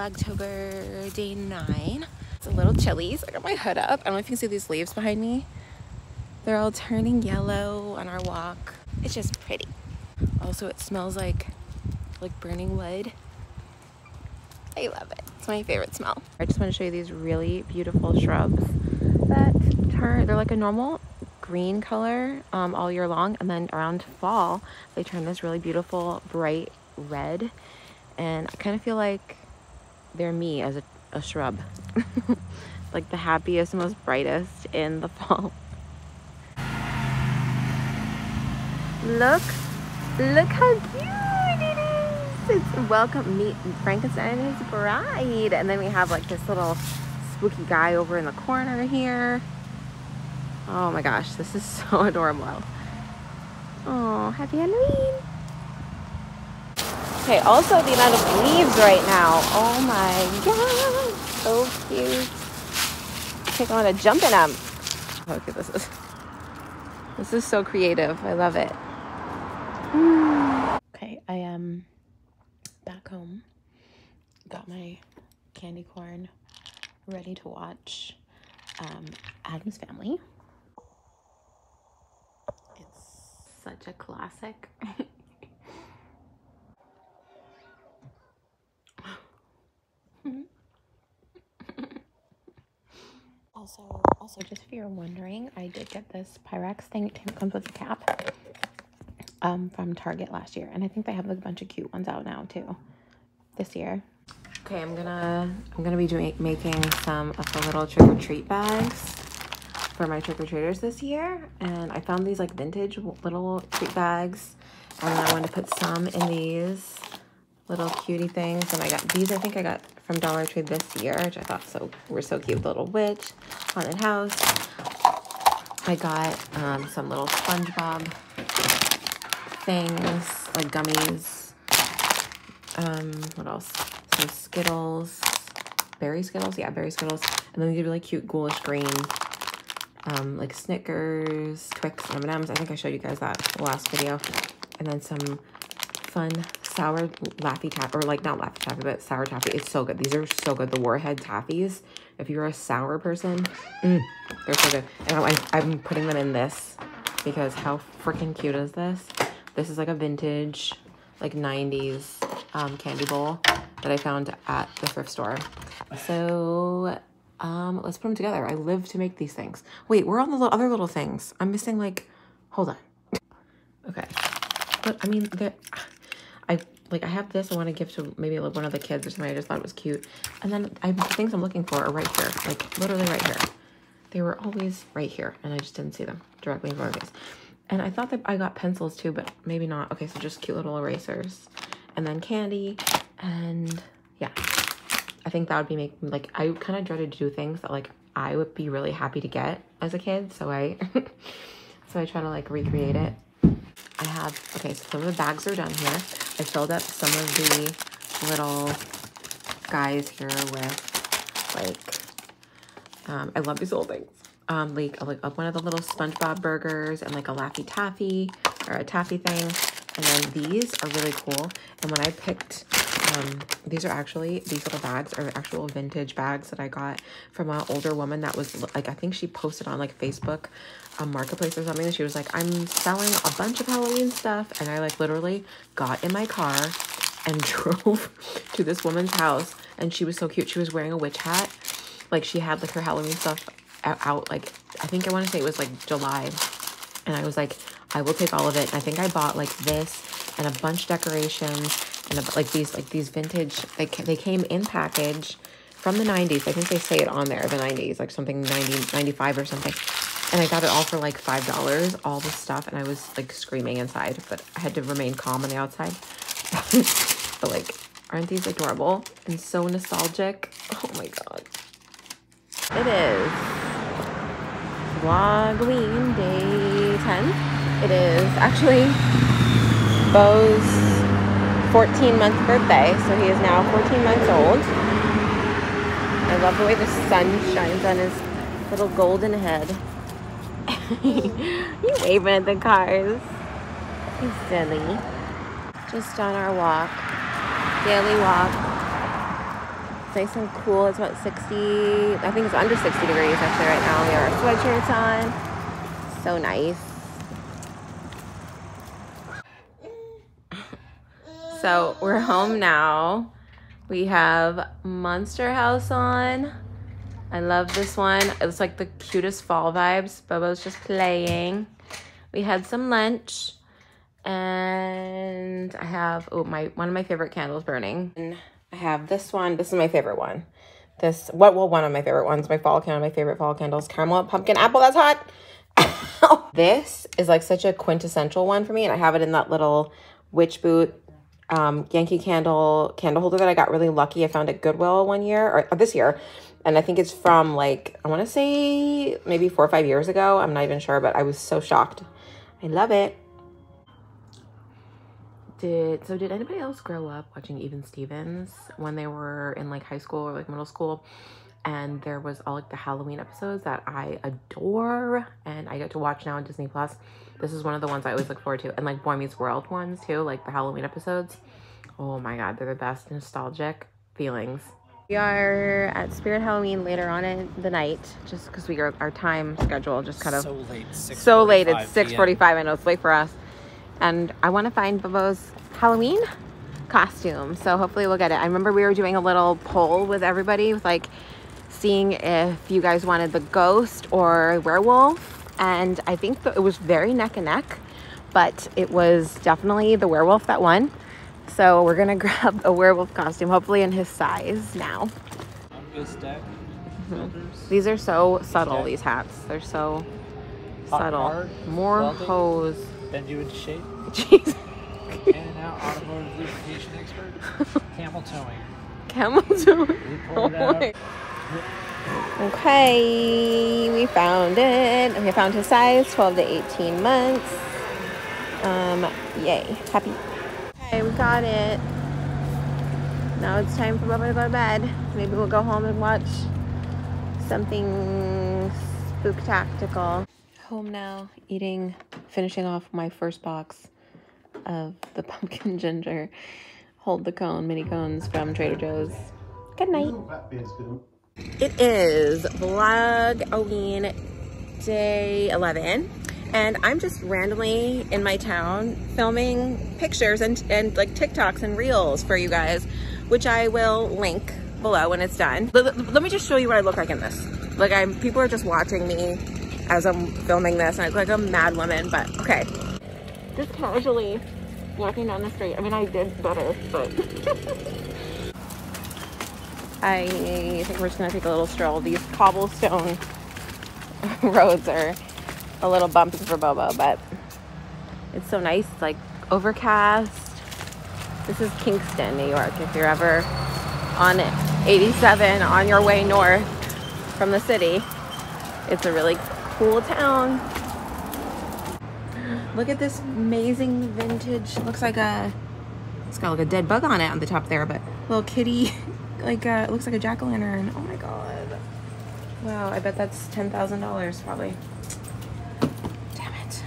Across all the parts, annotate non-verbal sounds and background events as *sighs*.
Vlogtober day nine. It's a little chilly, so I got my hood up. I don't know if you can see these leaves behind me. They're all turning yellow on our walk. It's just pretty. Also, it smells like like burning wood. I love it. It's my favorite smell. I just want to show you these really beautiful shrubs that turn, they're like a normal green color um, all year long. And then around fall, they turn this really beautiful bright red. And I kind of feel like they're me as a, a shrub. *laughs* like the happiest, most brightest in the *laughs* fall. Look, look how cute it is. It's welcome, meet Frankenstein and his bride. And then we have like this little spooky guy over in the corner here. Oh my gosh, this is *laughs* so adorable. Oh, happy Halloween. Okay, also the amount of leaves right now. Oh my god, so cute. Take a jump in them. How cute this is. This is so creative. I love it. *sighs* Okay, I am back home. Got my candy corn ready to watch um, Addams Family. It's such a classic. *laughs* also, also just if you're wondering, I did get this Pyrex thing. It comes with a cap um, from Target last year. And I think they have like a bunch of cute ones out now too this year. Okay, I'm gonna I'm gonna be doing making some of the little trick or treat bags for my trick or treaters this year, and I found these like vintage little treat bags, and I want to put some in these little cutie things. And I got these. I think I got from Dollar Tree this year, which I thought so were so cute. Little witch, haunted house. I got um, some little SpongeBob things like gummies. Um, what else? some Skittles, berry Skittles, yeah, berry Skittles, and then these really cute ghoulish green, um, like Snickers, Twix, M&Ms. I think I showed you guys that last video, and then some fun sour Laffy Taffy, or like not Laffy Taffy, but sour taffy. It's so good. These are so good. The Warhead Taffies. If you're a sour person, mm, they're so good. And I, I'm putting them in this because how freaking cute is this? This is like a vintage, like 90s um, candy bowl that I found at the thrift store. So um, let's put them together. I live to make these things. Wait, we're on the other little things. I'm missing like, hold on. Okay. But I mean, the, like I have this I want to give to maybe like one of the kids or something. I just thought it was cute. And then I, the things I'm looking for are right here, like literally right here. They were always right here and I just didn't see them directly in front of me. And I thought that I got pencils too, but maybe not. Okay, so just cute little erasers. And then candy and yeah, I think that would be making like I kind of dreaded to do things that like I would be really happy to get as a kid. So I *laughs* so I try to like recreate it. I have okay, so some of the bags are done here. I filled up some of the little guys here with like um I love these little things. Um like like one of the little SpongeBob burgers and like a Laffy Taffy or a taffy thing. And then these are really cool. And when I picked um, these are actually, these little bags are actual vintage bags that I got from an older woman that was like, I think she posted on like Facebook a marketplace or something. And she was like, I'm selling a bunch of Halloween stuff. And I like literally got in my car and *laughs* drove to this woman's house. And she was so cute. She was wearing a witch hat. Like she had like her Halloween stuff out, like, I think I want to say it was like July. And I was like, I will take all of it. And I think I bought like this and a bunch of decorations and like these like these vintage they, they came in package from the 90s i think they say it on there the 90s like something 90 95 or something. And i got it all for like five dollars all this stuff and i was like screaming inside but i had to remain calm on the outside. *laughs* But like aren't these adorable and so nostalgic? Oh my god. It is Vlogoween day 10 it is actually Bo's 14 month birthday. So he is now 14 months old. I love the way the sun shines on his little golden head. *laughs* you waving at the cars. He's silly. Just on our walk. Daily walk. It's nice and cool. It's about 60, I think it's under 60 degrees actually right now. We have our sweatshirts on. So nice. So we're home now. We have Monster House on. I love this one. It's like the cutest fall vibes. Bobo's just playing. We had some lunch and I have oh my one of my favorite candles burning. And I have this one. This is my favorite one. This what well one of my favorite ones. My fall candle. My favorite fall candles. Caramel pumpkin apple. That's hot. *laughs* this is like such a quintessential one for me, and I have it in that little witch boot um, Yankee candle candle holder that I got really lucky. I found at Goodwill one year or, or this year. And I think it's from like, I want to say maybe four or five years ago. I'm not even sure, but I was so shocked. I love it. Did so did anybody else grow up watching Even Stevens when they were in like high school or like middle school? And there was all like the Halloween episodes that I adore and I get to watch now on Disney Plus. This is one of the ones I always look forward to. And like Boy Meets World ones too, like the Halloween episodes. Oh my god, they're the best nostalgic feelings. We are at Spirit Halloween later on in the night, just because we are our time schedule just kind of so late. So late. It's six forty-five. I know it's late for us, and I want to find Bobo's Halloween costume. So hopefully we'll get it. I remember we were doing a little poll with everybody, with like seeing if you guys wanted the ghost or werewolf, and I think it was very neck and neck, but it was definitely the werewolf that won. So we're gonna *laughs* grab a werewolf costume, hopefully in his size now. Mm-hmm. These are so subtle, these hats. They're so Hot subtle. Hard, More welding, hose. Bend you into shape. *laughs* Jeez. In and out automotive lubrication expert. *laughs* Camel towing. Camel towing. Okay, we found it. We found his size, 12 to 18 months. Um, yay, happy. Okay, we got it. Now it's time for Bubba to go to bed. Maybe we'll go home and watch something spooktacular. Home now, eating, finishing off my first box of the *laughs* pumpkin ginger. Hold the cone, mini cones from Trader Joe's. Good night. It is Vlog-oween day 11 and I'm just randomly in my town filming pictures and, and like TikToks and reels for you guys, which I will link below when it's done. Let, let, me just show you what I look like in this. Like I'm, people are just watching me as I'm filming this and I look like a mad woman, but okay. Just casually walking down the street. I mean, I did better, but *laughs* I think we're just gonna take a little stroll. These cobblestone *laughs* roads are a little bumpy for Bobo, but it's so nice. It's like overcast. This is Kingston, New York. If you're ever on 87 on your way north from the city, it's a really cool town. Look at this amazing vintage. Looks like a, it's got like a dead bug on it on the top there, but little kitty, *laughs* like a, it looks like a jack-o'-lantern. Oh my God. Wow, I bet that's $10,000 probably. Damn it.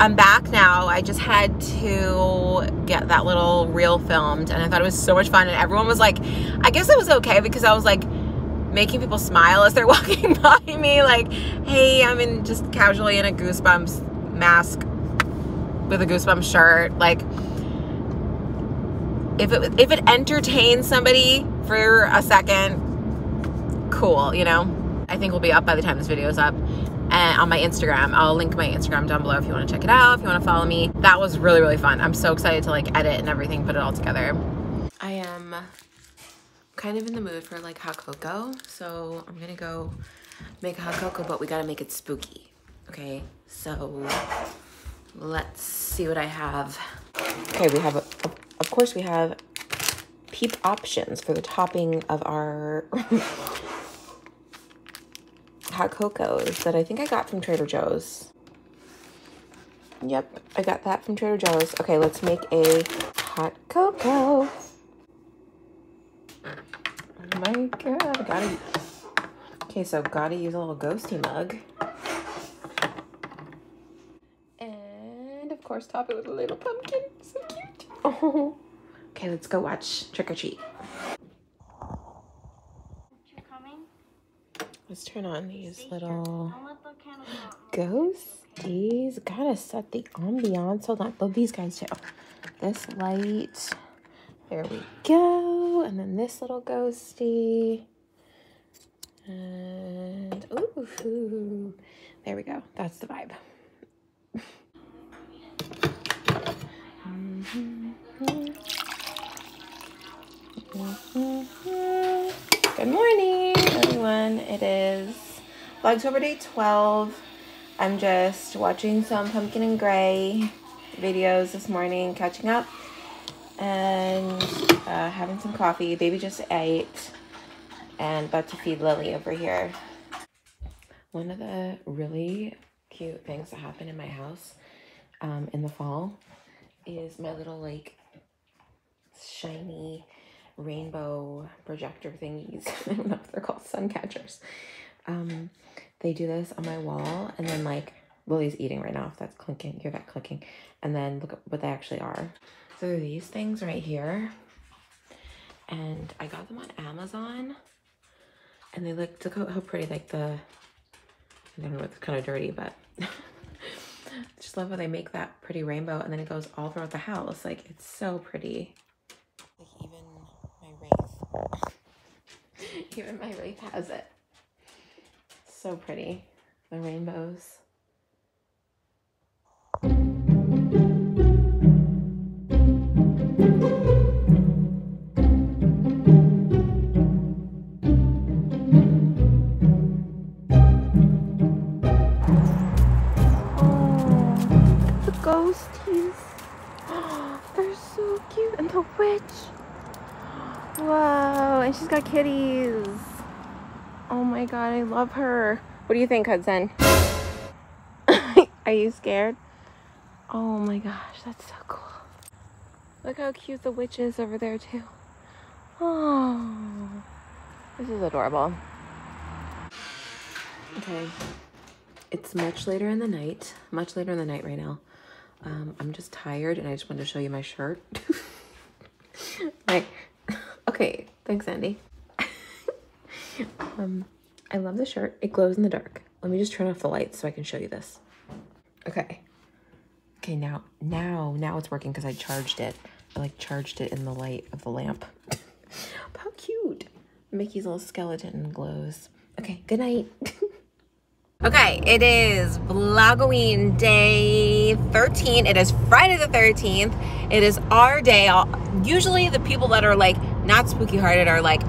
I'm back now. I just had to get that little reel filmed and I thought it was so much fun and everyone was like, I guess it was okay because I was like making people smile as they're *laughs* walking by me like, hey, I'm in just casually in a Goosebumps mask with a Goosebumps shirt. Like if it, if it entertains somebody for a second, cool, you know? I think we'll be up by the time this video is up and on my Instagram. I'll link my Instagram down below if you want to check it out, if you want to follow me. That was really, really fun. I'm so excited to like edit and everything, put it all together. I am kind of in the mood for like hot cocoa. So I'm gonna go make a hot cocoa, but we gotta make it spooky. Okay, so let's see what I have. Okay, we have, a, a, of course we have peep options for the topping of our *laughs* hot cocos that I think I got from Trader Joe's. Yep, I got that from Trader Joe's. Okay, let's make a hot cocoa. Oh my god, gotta... Okay, so gotta use a little ghosty mug. And, of course, top it with a little pumpkin. So cute. Oh. *laughs* Okay, let's go watch Trick or Treat. coming. Let's turn on these little Don't let the candles out. ghosties. Gotta set the ambiance. Hold on. Oh, these guys too. This light. There we go. And then this little ghosty. And ooh, there we go. That's the vibe. *laughs* Good morning, everyone. It is Vlogtober Day 12. I'm just watching some Pumpkin and Gray videos this morning, catching up, and uh, having some coffee. Baby just ate, and about to feed Lily over here. One of the really cute things that happen in my house um, in the fall is my little like shiny rainbow projector thingies. *laughs* I don't know if they're called sun catchers. Um, they do this on my wall, and then like Lily's eating right now. If that's clinking, hear that clicking, and then look at what they actually are. So these things right here, and I got them on Amazon, and they look look how, how pretty. Like the I don't know, it's kind of dirty, but *laughs* just love how they make that pretty rainbow, and then it goes all throughout the house. Like it's so pretty. Like even my wraith, *laughs* even my wraith has it. So pretty, the rainbows. Her. What do you think, Hudson? *coughs* Are you scared? Oh my gosh, that's so cool. Look how cute the witch is over there, too. Oh, this is adorable. Okay, it's much later in the night, much later in the night right now. Um, I'm just tired and I just wanted to show you my shirt. *laughs* like, *laughs* okay, thanks, Andy. *laughs* um, I love the shirt. It glows in the dark. Let me just turn off the lights so I can show you this. Okay. Okay, now, now, now it's working because I charged it. I like charged it in the light of the lamp. *laughs* How cute. Mickey's little skeleton glows. Okay, good night. *laughs* Okay, it is Vlogoween day 13. It is Friday the 13th. It is our day. Usually the people that are like not spooky hearted are like,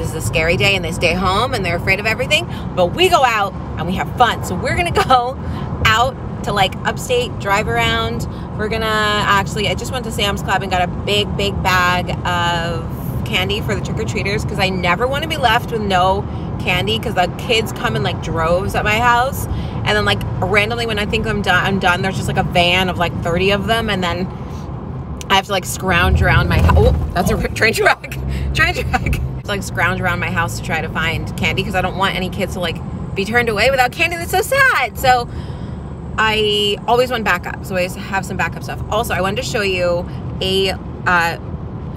this is a scary day and they stay home and they're afraid of everything. But we go out and we have fun. So we're gonna *laughs* go out to like upstate, drive around. We're gonna actually, I just went to Sam's Club and got a big, big bag of candy for the trick-or-treaters because I never want to be left with no candy because the kids come in like droves at my house and then like randomly when I think I'm done I'm done there's just like a van of like 30 of them and then I have to like scrounge around my house. Oh, that's a train track. *laughs* train track. Like scrounge around my house to try to find candy because I don't want any kids to like be turned away without candy. That's so sad. So I always want backup. So I always have some backup stuff. Also, I wanted to show you a uh,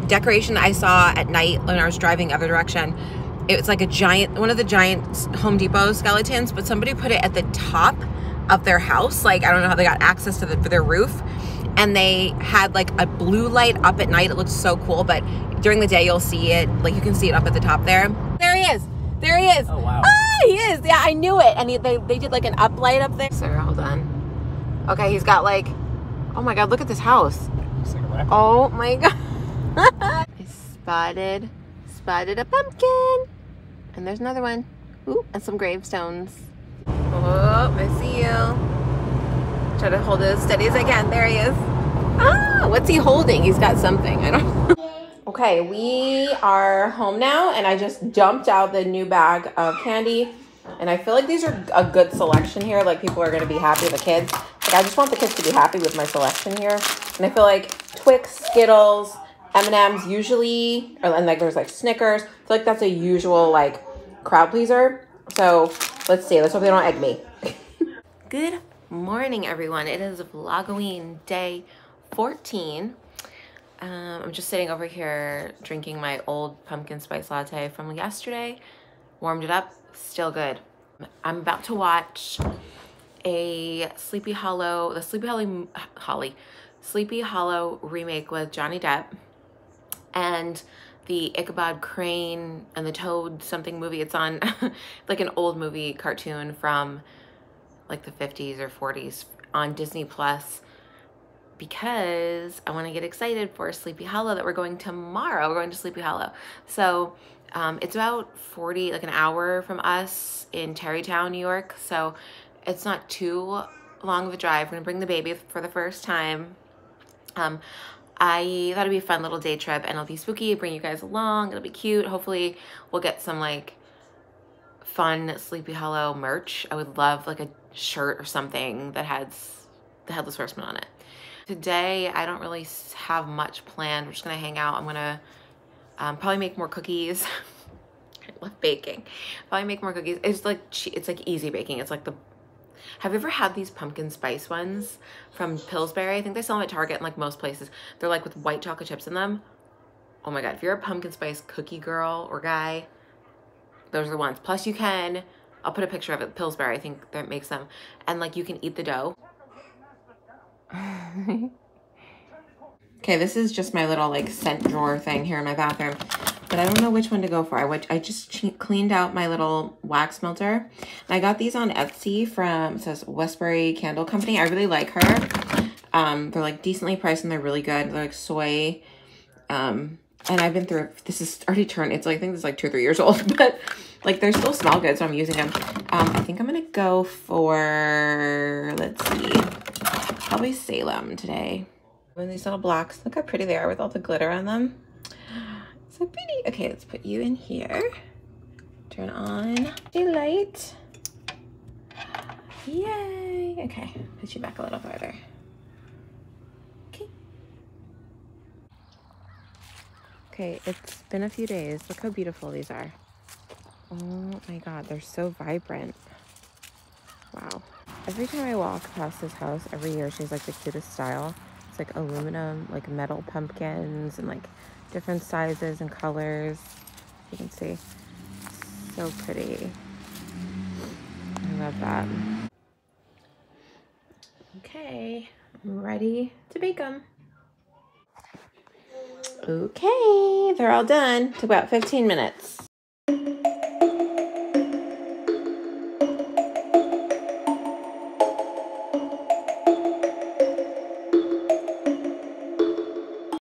decoration I saw at night when I was driving the other direction. It was like a giant, one of the giant Home Depot skeletons, but somebody put it at the top of their house. Like, I don't know how they got access to the, their roof. And they had like a blue light up at night. It looked so cool, but during the day you'll see it. Like you can see it up at the top there. There he is. There he is. Oh, wow. Ah, he is. Yeah, I knew it. And he, they, they did like an up light up there. Sir, hold on. Okay, he's got like, oh my God, look at this house. Like. Oh my *laughs* god. I spotted, spotted a pumpkin. And there's another one. Ooh, and some gravestones. Oh, I see you. Try to hold it as steady as I can. There he is. Ah, what's he holding? He's got something. I don't know. *laughs* Okay, we are home now, and I just dumped out the new bag of candy. And I feel like these are a good selection here. Like people are gonna be happy, with the kids. Like I just want the kids to be happy with my selection here. And I feel like Twix, Skittles, M&M's usually, or, and like there's like Snickers. I feel like that's a usual like crowd pleaser. So let's see. Let's hope they don't egg me. *laughs* Good morning, everyone. It is Vlogoween day 14. Um, I'm just sitting over here drinking my old pumpkin spice latte from yesterday warmed it up, still good. I'm about to watch a Sleepy Hollow, the Sleepy Hollow, Holly, Sleepy Hollow remake with Johnny Depp and the Ichabod Crane and the Toad something movie. It's on *laughs* like an old movie cartoon from like the 50s or 40s on Disney Plus because I want to get excited for Sleepy Hollow that we're going tomorrow. We're going to Sleepy Hollow. So um, it's about 40, like an hour from us in Tarrytown, New York. So it's not too long of a drive. We're gonna bring the baby for the first time. Um, I thought it'd be a fun little day trip and it'll be spooky, bring you guys along, it'll be cute. Hopefully we'll get some like fun Sleepy Hollow merch. I would love like a shirt or something that has the Headless Horseman on it. Today, I don't really have much planned. We're just gonna hang out. I'm gonna um, probably make more cookies. *laughs* I love baking. Probably make more cookies. It's like, it's like easy baking. It's like the have you ever had these pumpkin spice ones from Pillsbury? I think they sell them at Target and like most places. They're like with white chocolate chips in them. Oh my God, if you're a pumpkin spice cookie girl or guy, those are the ones. Plus you can, I'll put a picture of it, Pillsbury, I think that makes them. And like you can eat the dough. *laughs* okay, this is just my little like scent drawer thing here in my bathroom but I don't know which one to go for. I, I just cleaned out my little wax melter. I got these on Etsy from, says Westbury Candle Company. I really like her. Um, they're like decently priced and they're really good. They're like soy. Um, and I've been through, this is already turned, it's like, I think it's like two or three years old, *laughs* but like they're still small good, so I'm using them. Um, I think I'm going to go for, let's see, probably Salem today. And these little blocks, look how pretty they are with all the glitter on them. So pretty. Okay, let's put you in here. Turn on the light. Yay. Okay, put you back a little farther. Okay, it's been a few days. Look how beautiful these are. Oh my god, they're so vibrant. Wow. Every time I walk past this house every year, she's like the cutest style. It's like aluminum, like metal pumpkins and like different sizes and colors. You can see. So pretty. I love that. Okay, I'm ready to bake them. Okay, they're all done. Took about 15 minutes.